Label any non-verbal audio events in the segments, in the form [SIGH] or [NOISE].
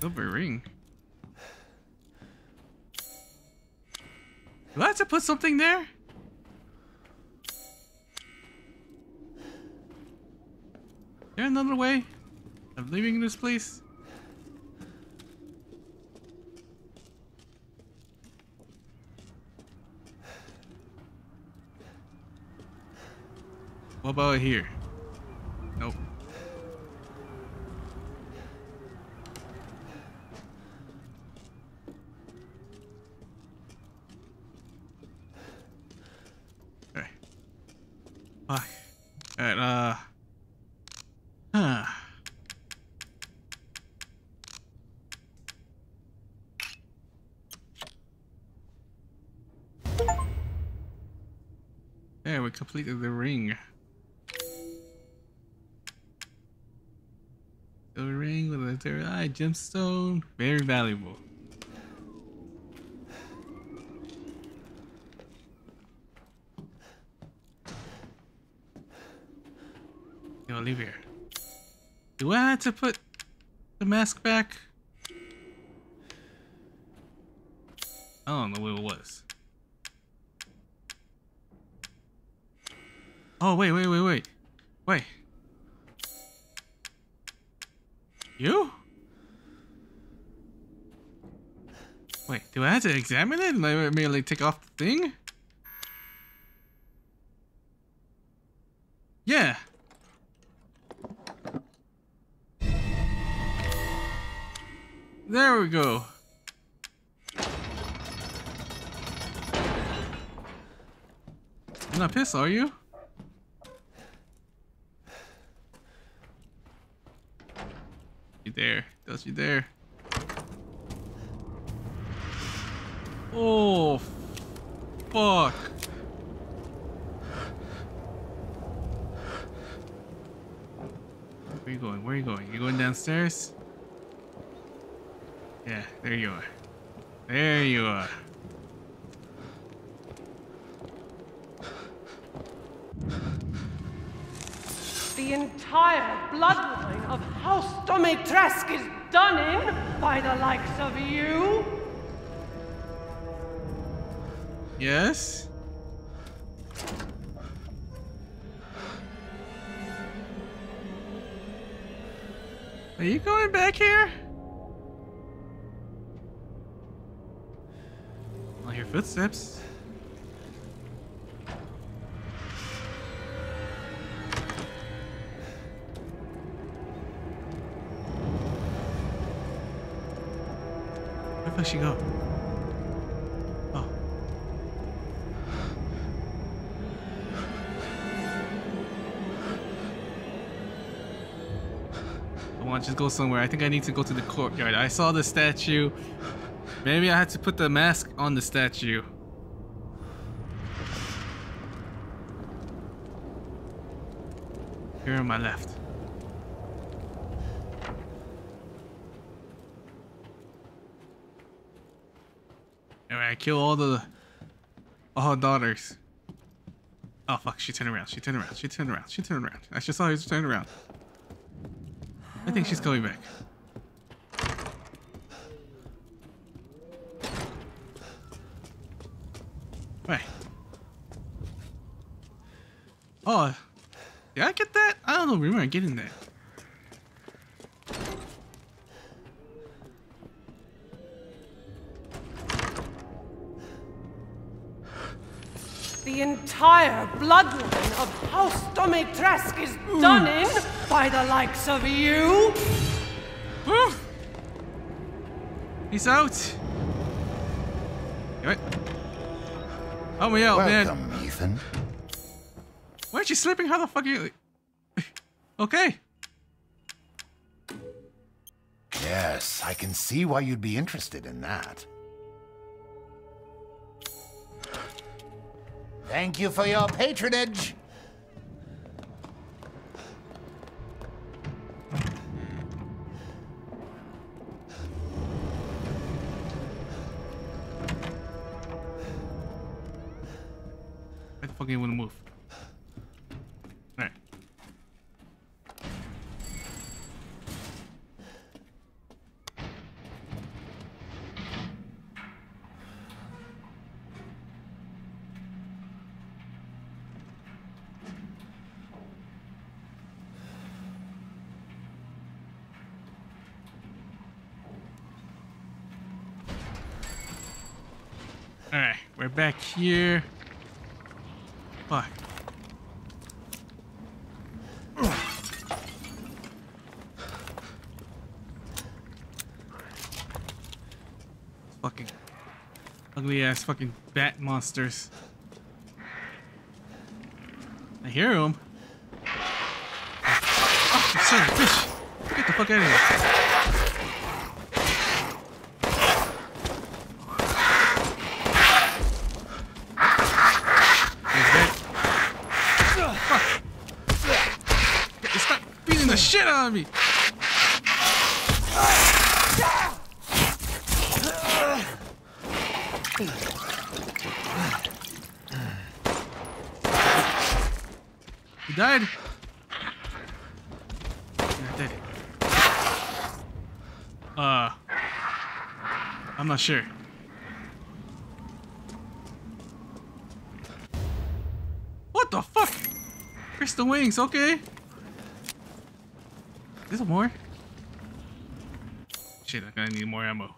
Silver ring. Do I have to put something there? Is there another way of leaving this place? What about here? Nope. Okay. Fuck. Alright, uh. Huh. There, we completed the ring. The ring with a third eye gemstone. Very valuable. I'll leave here. Do I have to put the mask back? I don't know what it was. Oh, wait, wait, wait, wait. Wait. You? Wait, do I have to examine it? And I merely take off the thing? Yeah. There we go. You're not pissed, are you? There? Does you there? Oh, fuck. Where you going? Where you going? You going downstairs? Yeah, there you are. There you are. The entire bloodline of House Dimitrescu is done in by the likes of you. Yes? Are you going back here? I hear footsteps. She go? Oh. I want to just go somewhere. I think I need to go to the courtyard. I saw the statue. Maybe I had to put the mask on the statue. Here on my left. Alright, I kill all the all daughters. Oh fuck, she turned around, she turned around, she turned around, she turned around. I just saw her turn around. I think she's coming back. Right. Oh, did I get that? I don't know. Remember getting that? Entire bloodline of House Dimitrescu is done mm. in by the likes of you. Woo! He's out. What? Help me out, man. Welcome, Ethan. Why aren't you sleeping? How the fuck are you? okay. Yes, I can see why you'd be interested in that. Thank you for your patronage. Why the fuck you want to move? Back here. Fuck. Fucking ugly ass fucking bat monsters. I hear them. Oh, son of a bitch! Get the fuck out of here! Is that? Fuck! Stop beating the me! He died. Yeah, did. Uh, I'm not sure. What the fuck? Crystal wings, okay. Is there more? Shit, I'm gonna need more ammo.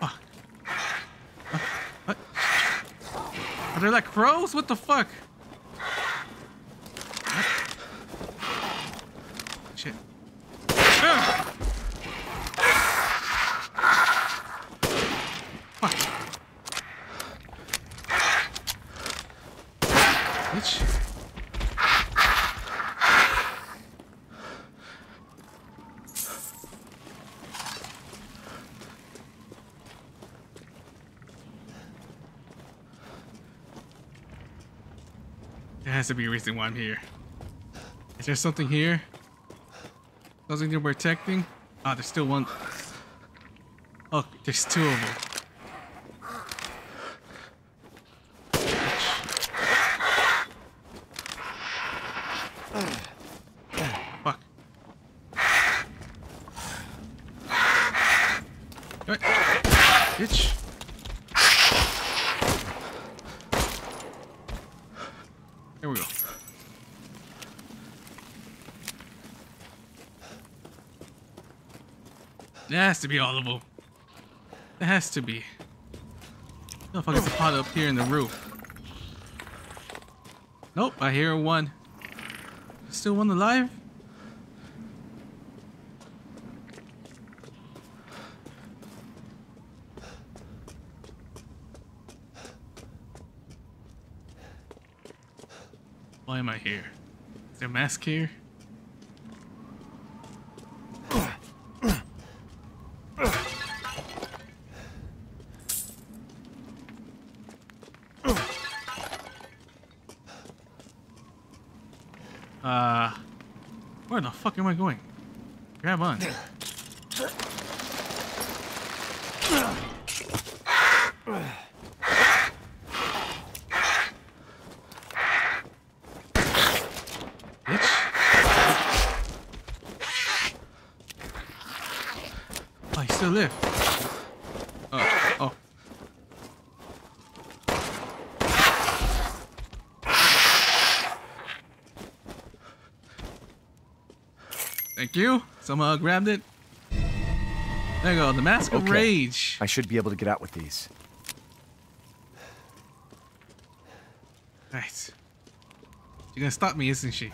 Fuck. Uh, what? Are they like crows? What the fuck? Has to be a reason why I'm here. Is there something here? Something they're protecting? Ah, there's still one. Oh, there's two of them. Fuck. Alright. Bitch. Here we go. There has to be all of them. There has to be. The fuck is pot up here in the roof? Nope, I hear one. Still one alive? Why am I here? Is there a mask here? Uh, where the fuck am I going? Grab on. Bitch. You. Oh, oh. Thank you. Someone grabbed it. There you go. The Mask of Rage. I should be able to get out with these. Right. She's gonna stop me, isn't she?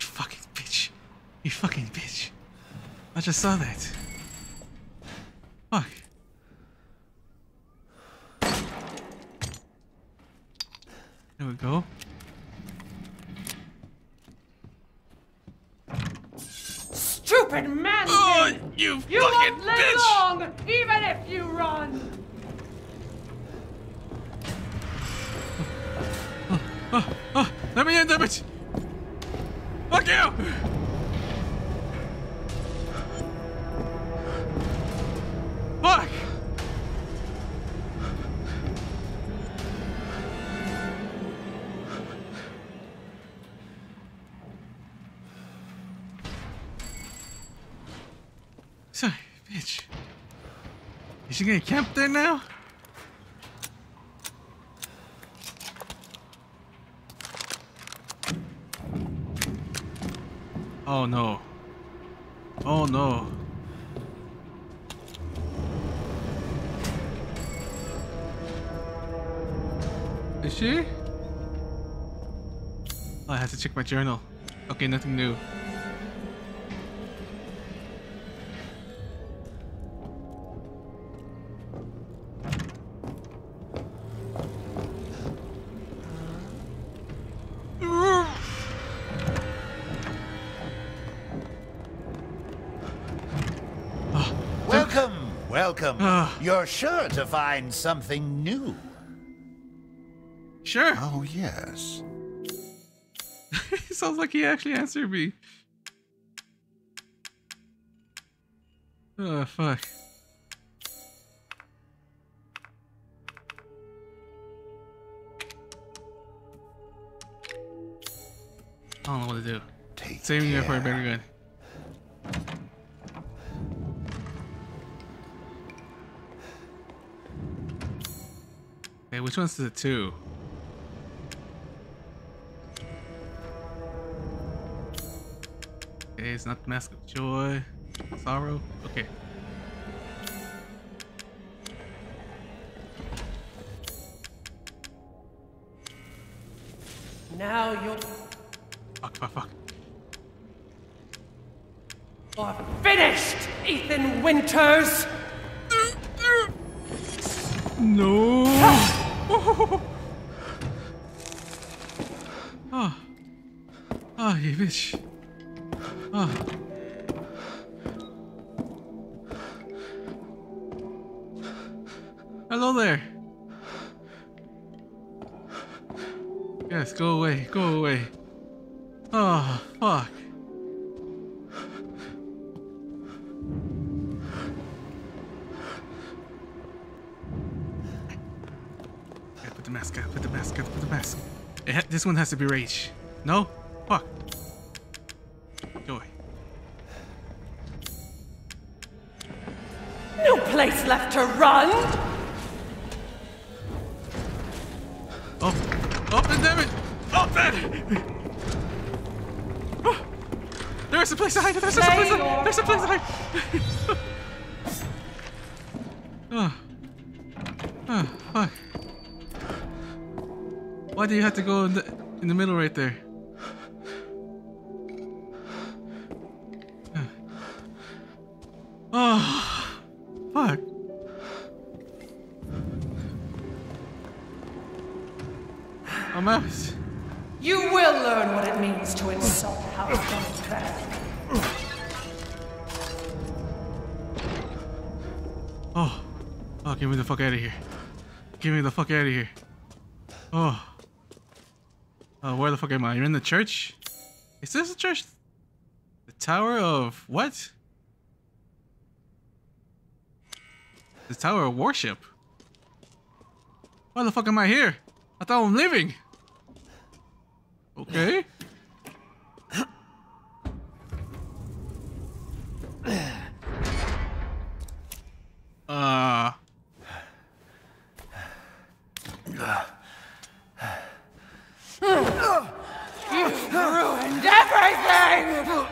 You fucking bitch. You fucking bitch. I just saw that. Fuck. Sorry, bitch. Is she gonna camp there now? Oh no. Oh no. Is she? Oh, I have to check my journal. Okay, nothing new. Welcome. Ah. You're sure to find something new. Sure. Oh, yes. [LAUGHS] Sounds like he actually answered me. Oh, fuck. I don't know what to do. Take Saving it for a better gun. Which one's the two? It's not the mask of joy, sorrow. Okay. Ah. Hello there. Yes, go away, go away. Oh, fuck. Put the mask, gotta put the mask, gotta put the mask. It this one has to be rage. No? To run! Oh, oh, damn it! Oh, Oh, there's a place to hide! There's a place to hide! There's a place to hide! Oh, fuck. Why do you have to go in the, in the middle right there? Oh, A. You will learn what it means to insult House Dimitrescu. Oh. Oh, get me the fuck out of here. Get me the fuck out of here. Oh. Oh, where the fuck am I? You're in the church? Is this a church? The Tower of what? The Tower of Worship. Why the fuck am I here? I thought I'm living. Okay. Uh. Ruined everything!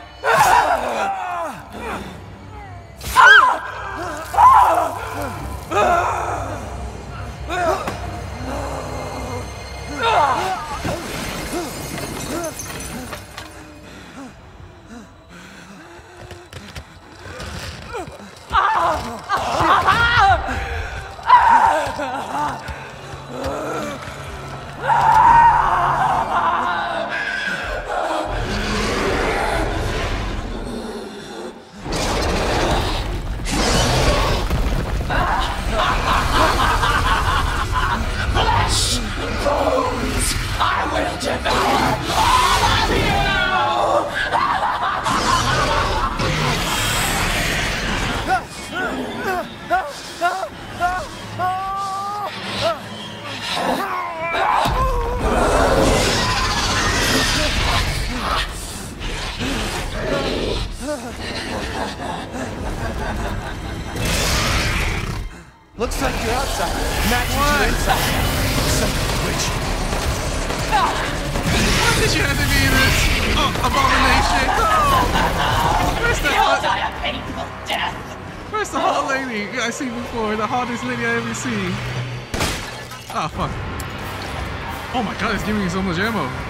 Kim, somos gêmeos?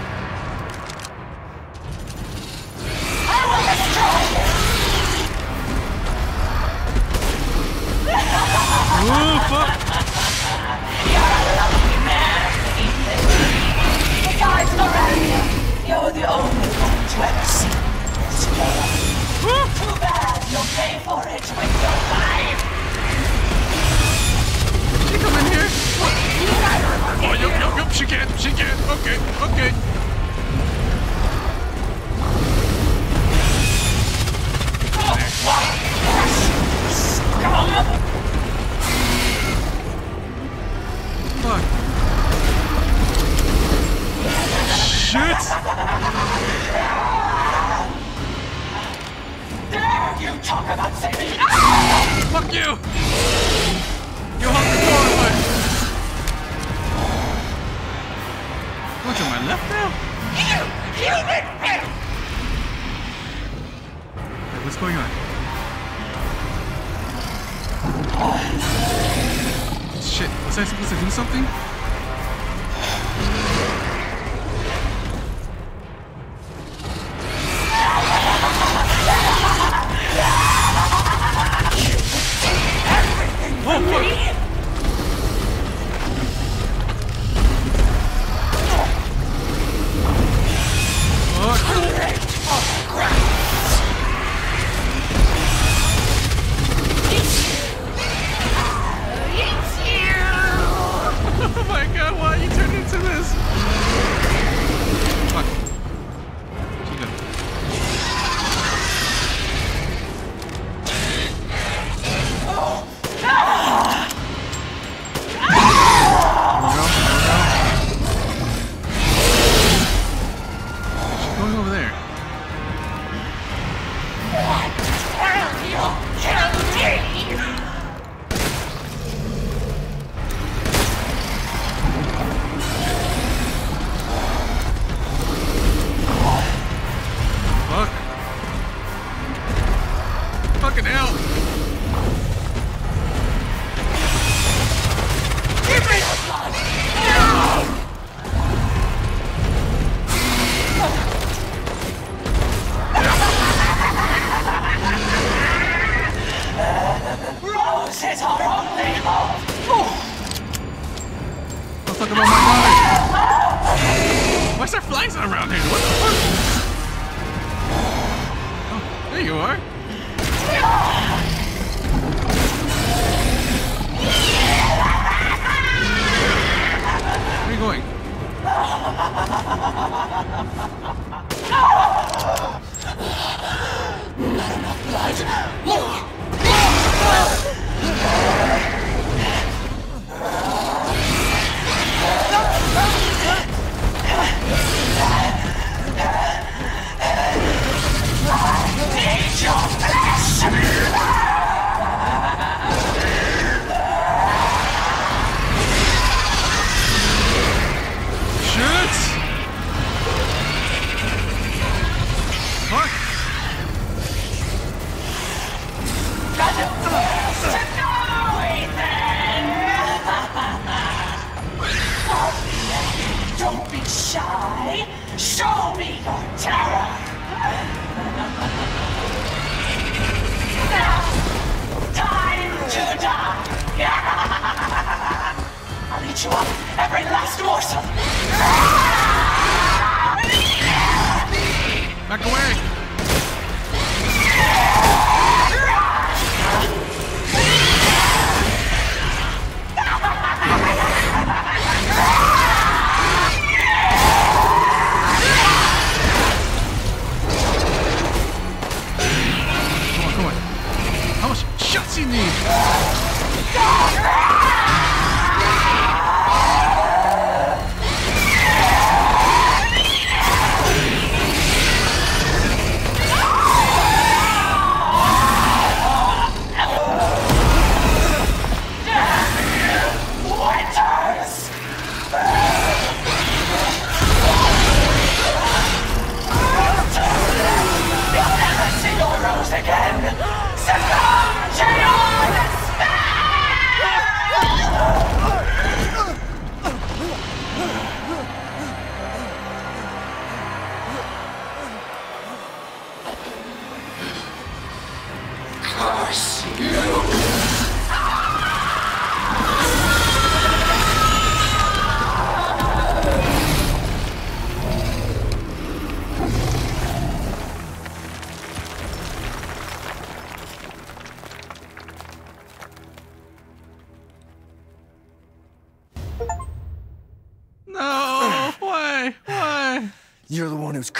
there you are. Where are you going? Not enough blood. your flesh!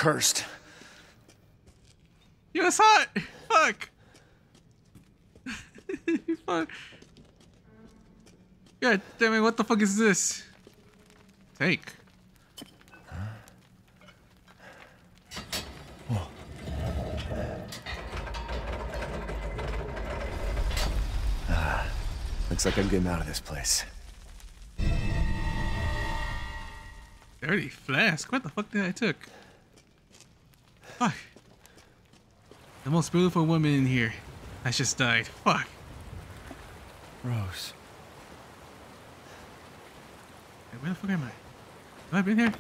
Cursed. you was hot. Fuck. [LAUGHS] Fuck. God damn it, what the fuck is this? Take. Looks like I'm getting out of this place. Dirty flask. What the fuck did I took? Fuck. The most beautiful woman in here has just died. Fuck. Rose. Wait, Where the fuck am I? Have I been here?